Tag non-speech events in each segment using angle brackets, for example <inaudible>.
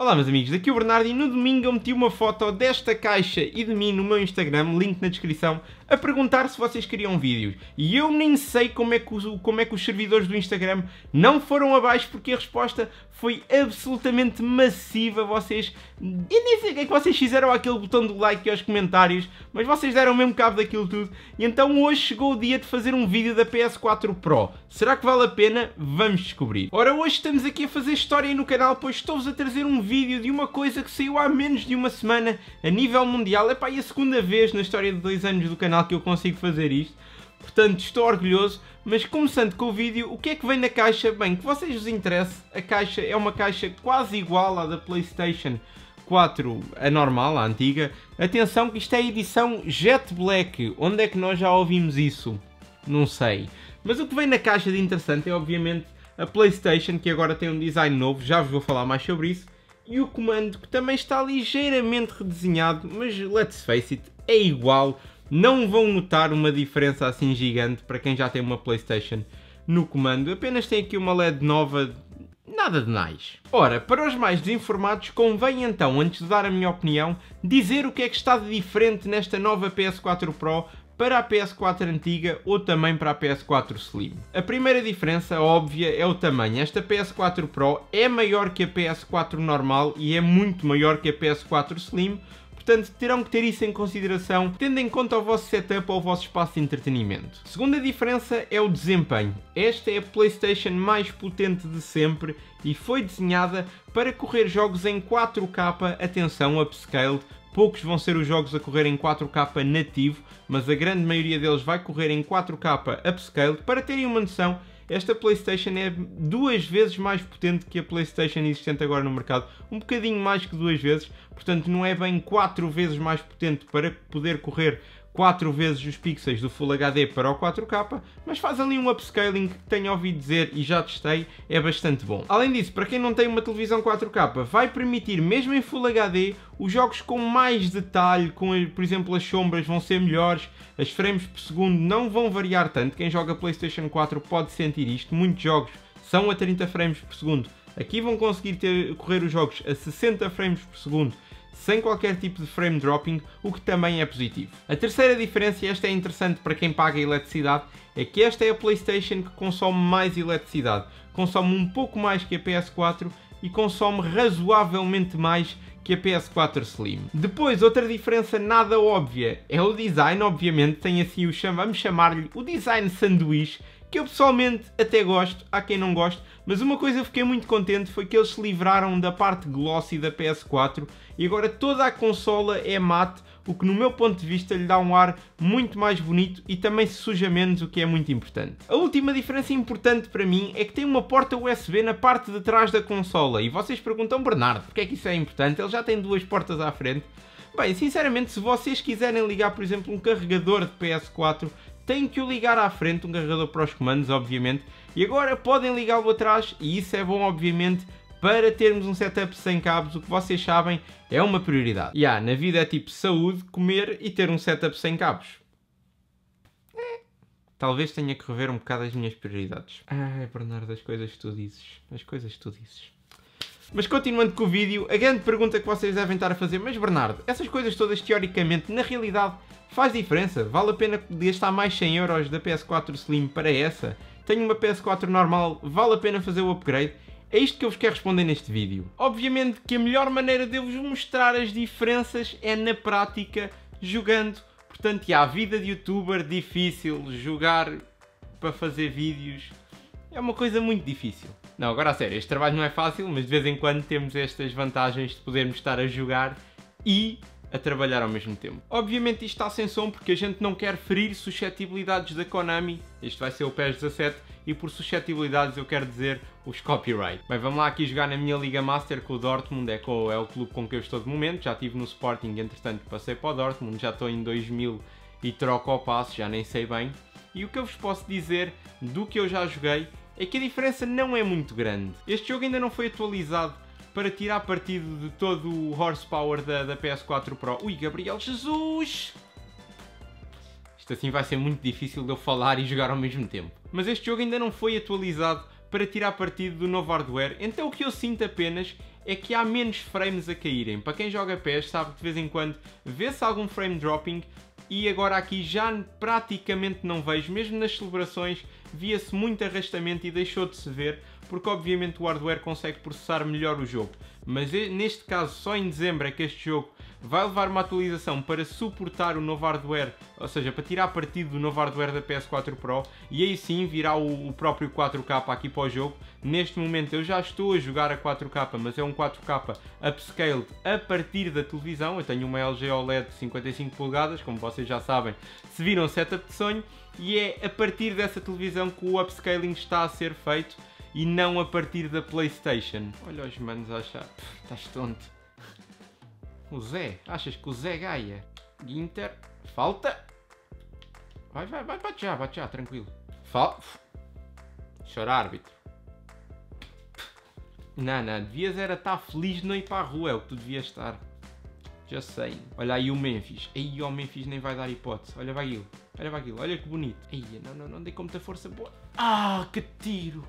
Olá meus amigos, daqui é o Bernardo e no domingo eu meti uma foto desta caixa e de mim no meu Instagram, link na descrição, a perguntar se vocês queriam vídeos. E eu nem sei como é, que os, como é que os servidores do Instagram não foram abaixo porque a resposta foi absolutamente massiva. Vocês, eu nem sei o que é que vocês fizeram aquele botão do like e aos comentários, mas vocês deram mesmo cabo daquilo tudo. E então hoje chegou o dia de fazer um vídeo da PS4 Pro. Será que vale a pena? Vamos descobrir. Ora, hoje estamos aqui a fazer história no canal, pois estou-vos a trazer um vídeo de uma coisa que saiu há menos de uma semana a nível mundial. É pá, e a segunda vez na história de dois anos do canal que eu consigo fazer isto. Portanto, estou orgulhoso. Mas começando com o vídeo, o que é que vem na caixa? Bem, que vocês vos interesse, a caixa é uma caixa quase igual à da Playstation 4, a normal, a antiga. Atenção que isto é a edição Jet Black. Onde é que nós já ouvimos isso? Não sei. Mas o que vem na caixa de interessante é obviamente a Playstation, que agora tem um design novo, já vos vou falar mais sobre isso e o comando que também está ligeiramente redesenhado, mas let's face it, é igual. Não vão notar uma diferença assim gigante para quem já tem uma Playstation no comando. Apenas tem aqui uma LED nova, nada de nice. Ora, para os mais desinformados, convém então, antes de dar a minha opinião, dizer o que é que está de diferente nesta nova PS4 Pro para a PS4 antiga ou também para a PS4 Slim. A primeira diferença óbvia é o tamanho. Esta PS4 Pro é maior que a PS4 normal e é muito maior que a PS4 Slim, portanto terão que ter isso em consideração, tendo em conta o vosso setup ou o vosso espaço de entretenimento. Segunda diferença é o desempenho. Esta é a PlayStation mais potente de sempre e foi desenhada para correr jogos em 4K, atenção, upscaled, poucos vão ser os jogos a correr em 4K nativo, mas a grande maioria deles vai correr em 4K upscaled. Para terem uma noção, esta PlayStation é duas vezes mais potente que a PlayStation existente agora no mercado, um bocadinho mais que duas vezes, portanto não é bem quatro vezes mais potente para poder correr 4 vezes os pixels do Full HD para o 4K, mas faz ali um upscaling que tenho ouvido dizer e já testei, é bastante bom. Além disso, para quem não tem uma televisão 4K, vai permitir, mesmo em Full HD, os jogos com mais detalhe, com, por exemplo, as sombras vão ser melhores, as frames por segundo não vão variar tanto, quem joga PlayStation 4 pode sentir isto, muitos jogos são a 30 frames por segundo, aqui vão conseguir ter, correr os jogos a 60 frames por segundo, sem qualquer tipo de frame dropping, o que também é positivo. A terceira diferença, e esta é interessante para quem paga eletricidade, é que esta é a PlayStation que consome mais eletricidade. Consome um pouco mais que a PS4 e consome razoavelmente mais que a PS4 Slim. Depois, outra diferença nada óbvia é o design, obviamente, tem assim o chamamos chamar-lhe o design sanduíche, que eu pessoalmente até gosto, há quem não goste, mas uma coisa eu fiquei muito contente foi que eles se livraram da parte glossy da PS4 e agora toda a consola é mate, o que no meu ponto de vista lhe dá um ar muito mais bonito e também se suja menos, o que é muito importante. A última diferença importante para mim é que tem uma porta USB na parte de trás da consola e vocês perguntam, Bernardo, porque é que isso é importante? Ele já tem duas portas à frente. Bem, sinceramente, se vocês quiserem ligar, por exemplo, um carregador de PS4, têm que o ligar à frente, um carregador para os comandos, obviamente, e agora podem ligá-lo atrás, e isso é bom, obviamente, para termos um setup sem cabos, o que vocês sabem é uma prioridade. E yeah, na vida é tipo saúde, comer e ter um setup sem cabos. É. Talvez tenha que rever um bocado as minhas prioridades. Ai, Bernardo, as coisas que tu dizes. As coisas que tu dizes. Mas continuando com o vídeo, a grande pergunta que vocês devem estar a fazer, mas Bernardo, essas coisas todas teoricamente, na realidade, Faz diferença? Vale a pena gastar mais 100 euros da PS4 Slim para essa? Tenho uma PS4 normal, vale a pena fazer o upgrade? É isto que eu vos quero responder neste vídeo. Obviamente que a melhor maneira de eu vos mostrar as diferenças é na prática, jogando. Portanto, a vida de youtuber difícil, jogar para fazer vídeos, é uma coisa muito difícil. Não, agora a sério, este trabalho não é fácil, mas de vez em quando temos estas vantagens de podermos estar a jogar e a trabalhar ao mesmo tempo. Obviamente isto está sem som porque a gente não quer ferir suscetibilidades da Konami, este vai ser o PES 17 e por suscetibilidades eu quero dizer os copyright. Bem, vamos lá aqui jogar na minha Liga Master com o Dortmund, é, com, é o clube com que eu estou de momento, já estive no Sporting, entretanto passei para o Dortmund, já estou em 2000 e troco ao passo, já nem sei bem. E o que eu vos posso dizer do que eu já joguei é que a diferença não é muito grande. Este jogo ainda não foi atualizado para tirar partido de todo o horsepower da, da PS4 Pro. Ui, Gabriel Jesus! Isto assim vai ser muito difícil de eu falar e jogar ao mesmo tempo. Mas este jogo ainda não foi atualizado para tirar partido do novo hardware. Então o que eu sinto apenas é que há menos frames a caírem. Para quem joga PES sabe que de vez em quando vê-se algum frame dropping e agora aqui já praticamente não vejo, mesmo nas celebrações via-se muito arrastamento e deixou de se ver, porque obviamente o hardware consegue processar melhor o jogo. Mas neste caso, só em dezembro é que este jogo vai levar uma atualização para suportar o novo hardware, ou seja, para tirar partido do novo hardware da PS4 Pro, e aí sim virá o, próprio 4K aqui para o jogo. Neste momento eu já estou a jogar a 4K, mas é um 4K upscaled a partir da televisão. Eu tenho uma LG OLED de 55 polegadas, como vocês já sabem, se viram setup de sonho, e é a partir dessa televisão que o upscaling está a ser feito e não a partir da PlayStation. Olha os manos a achar, estás tonto. O Zé, achas que o Zé Gaia? Ginter, falta. Vai, vai, vai, bate já, bate já, tranquilo. Falta. Senhor árbitro. Não, não, devias era estar feliz de não ir para a rua, é o que tu devias estar. Já sei. Olha aí o Memphis. Aí o Memphis nem vai dar hipótese. Olha vai aquilo. Olha vai aquilo. Olha que bonito. Aí, não, não, não dei com muita força boa. Ah, que tiro.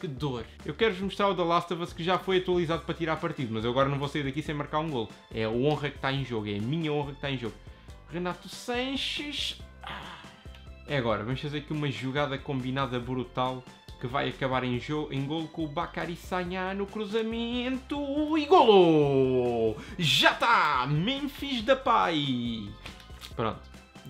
Que dor. Eu quero-vos mostrar o The Last of Us que já foi atualizado para tirar partido, mas eu agora não vou sair daqui sem marcar um gol. É a honra que está em jogo. É a minha honra que está em jogo. Renato Sanches. Ah. É agora. Vamos fazer aqui uma jogada combinada brutal que vai acabar em, em gol com o Bakary Sanha no cruzamento e golo! Já está! Memphis da Pai! Pronto,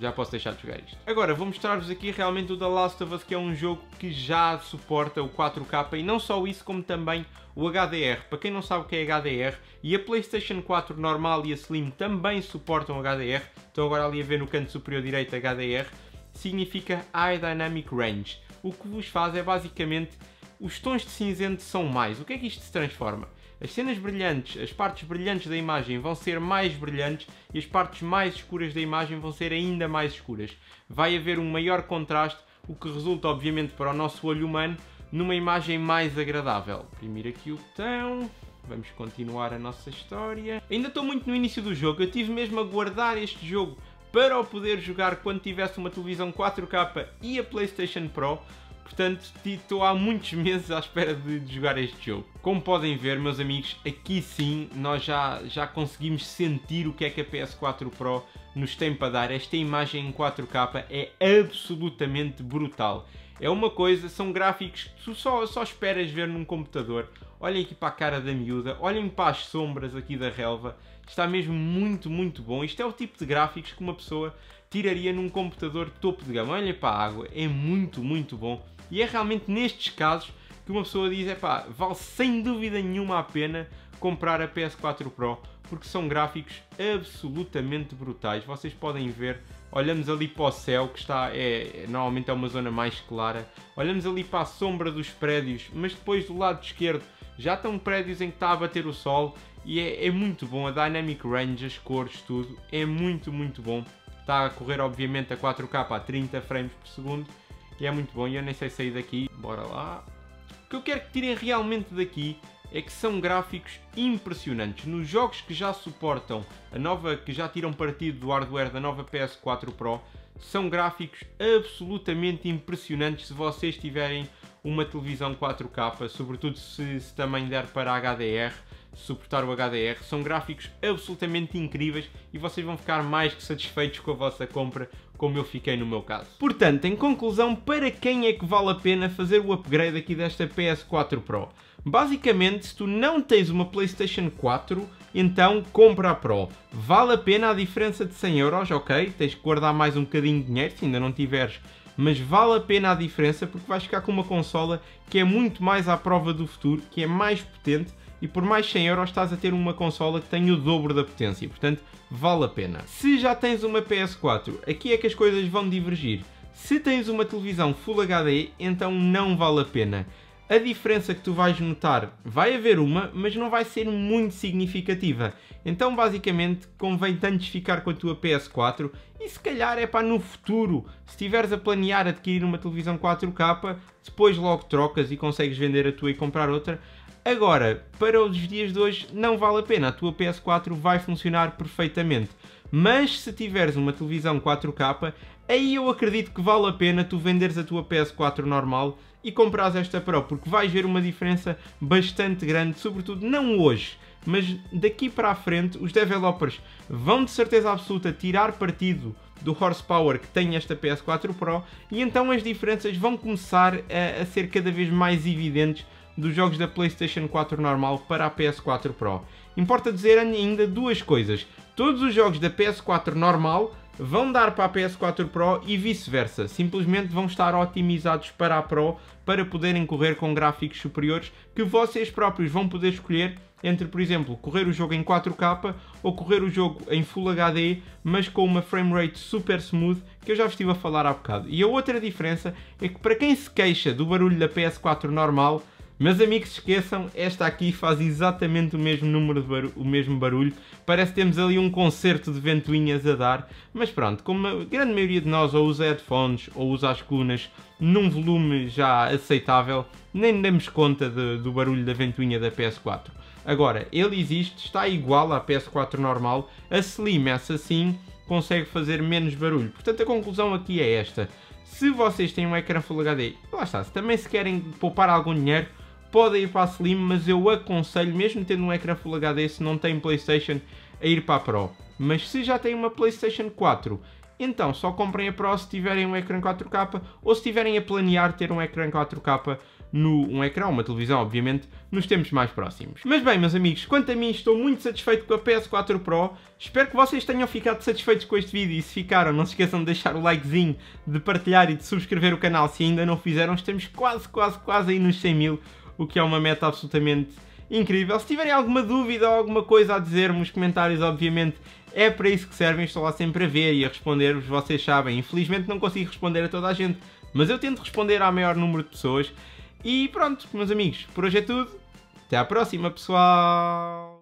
já posso deixar de jogar isto. Agora, vou mostrar-vos aqui realmente o The Last of Us, que é um jogo que já suporta o 4K e não só isso, como também o HDR. Para quem não sabe o que é HDR, e a PlayStation 4 normal e a Slim também suportam HDR, estão agora ali a ver no canto superior direito HDR, significa High Dynamic Range o que vos faz é basicamente os tons de cinzento são mais. O que é que isto se transforma? As cenas brilhantes, as partes brilhantes da imagem vão ser mais brilhantes e as partes mais escuras da imagem vão ser ainda mais escuras. Vai haver um maior contraste, o que resulta, obviamente, para o nosso olho humano, numa imagem mais agradável. Primeiro aqui o botão, vamos continuar a nossa história. Ainda estou muito no início do jogo, eu tive mesmo a guardar este jogo para o poder jogar quando tivesse uma televisão 4K e a PlayStation Pro. Portanto, estou há muitos <laughs> meses à espera de, de, jogar este jogo. Como podem ver, meus amigos, aqui sim nós já, já conseguimos sentir o que é que a PS4 Pro nos tem para dar. Esta imagem em 4K é absolutamente brutal. É uma coisa, são gráficos que tu só, só esperas ver num computador. Olhem aqui para a cara da miúda, olhem para as sombras aqui da relva. Está mesmo muito, muito bom. Isto é o tipo de gráficos que uma pessoa tiraria num computador topo de gama. Olhem para a água, é muito, muito bom. E é realmente nestes casos que uma pessoa diz, é pá, vale sem dúvida nenhuma a pena comprar a PS4 Pro, porque são gráficos absolutamente brutais. Vocês podem ver, olhamos ali para o céu, que está, é, normalmente é uma zona mais clara, olhamos ali para a sombra dos prédios, mas depois do lado esquerdo já estão prédios em que está a bater o sol e é, é muito bom, a Dynamic Range, as cores, tudo, é muito, muito bom. Está a correr obviamente a 4K a 30 frames por segundo e é muito bom e eu nem sei sair daqui, bora lá. O que eu quero que tirem realmente daqui é que são gráficos impressionantes. Nos jogos que já suportam a nova, que já tiram partido do hardware da nova PS4 Pro, são gráficos absolutamente impressionantes se vocês tiverem uma televisão 4K, sobretudo se, se também der para HDR, suportar o HDR. São gráficos absolutamente incríveis e vocês vão ficar mais que satisfeitos com a vossa compra, como eu fiquei no meu caso. Portanto, em conclusão, para quem é que vale a pena fazer o upgrade aqui desta PS4 Pro? Basicamente, se tu não tens uma PlayStation 4, então compra a Pro. Vale a pena a diferença de 100 euros, ok? Tens que guardar mais um bocadinho de dinheiro se ainda não tiveres mas vale a pena a diferença porque vais ficar com uma consola que é muito mais à prova do futuro, que é mais potente e por mais 100 euros estás a ter uma consola que tem o dobro da potência, portanto vale a pena. Se já tens uma PS4, aqui é que as coisas vão divergir. Se tens uma televisão Full HD, então não vale a pena a diferença que tu vais notar vai haver uma, mas não vai ser muito significativa. Então, basicamente, convém tanto ficar com a tua PS4 e se calhar é para no futuro, se estiveres a planear adquirir uma televisão 4K, depois logo trocas e consegues vender a tua e comprar outra. Agora, para os dias de hoje, não vale a pena, a tua PS4 vai funcionar perfeitamente. Mas se tiveres uma televisão 4K, aí eu acredito que vale a pena tu venderes a tua PS4 normal e comprares esta Pro, porque vais ver uma diferença bastante grande, sobretudo não hoje, mas daqui para a frente os developers vão de certeza absoluta tirar partido do horsepower que tem esta PS4 Pro e então as diferenças vão começar a, a ser cada vez mais evidentes dos jogos da PlayStation 4 normal para a PS4 Pro. Importa dizer ainda duas coisas. Todos os jogos da PS4 normal vão dar para a PS4 Pro e vice-versa. Simplesmente vão estar otimizados para a Pro para poderem correr com gráficos superiores que vocês próprios vão poder escolher entre, por exemplo, correr o jogo em 4K ou correr o jogo em Full HD, mas com uma frame rate super smooth, que eu já estive a falar há bocado. E a outra diferença é que para quem se queixa do barulho da PS4 normal, meus amigos, esqueçam, esta aqui faz exatamente o mesmo número de barulho, o mesmo barulho. Parece que temos ali um concerto de ventoinhas a dar. Mas pronto, como a grande maioria de nós ou usa headphones ou usa as colunas num volume já aceitável, nem damos conta de, do barulho da ventoinha da PS4. Agora, ele existe, está igual à PS4 normal. A Slim, essa sim, consegue fazer menos barulho. Portanto, a conclusão aqui é esta. Se vocês têm um ecrã Full HD, lá está, se também se querem poupar algum dinheiro, podem ir para a Slim, mas eu aconselho, mesmo tendo um ecrã Full HD, se não tem Playstation, a ir para a Pro. Mas se já têm uma Playstation 4, então só comprem a Pro se tiverem um ecrã 4K ou se tiverem a planear ter um ecrã 4K no um ecrã, uma televisão, obviamente, nos tempos mais próximos. Mas bem, meus amigos, quanto a mim, estou muito satisfeito com a PS4 Pro. Espero que vocês tenham ficado satisfeitos com este vídeo e se ficaram, não se esqueçam de deixar o likezinho, de partilhar e de subscrever o canal se ainda não fizeram. Estamos quase, quase, quase aí nos 100 mil o que é uma meta absolutamente incrível. Se tiverem alguma dúvida ou alguma coisa a dizer-me nos comentários, obviamente é para isso que servem, estou lá sempre a ver e a responder-vos, vocês sabem. Infelizmente não consigo responder a toda a gente, mas eu tento responder ao maior número de pessoas. E pronto, meus amigos, por hoje é tudo. Até à próxima, pessoal!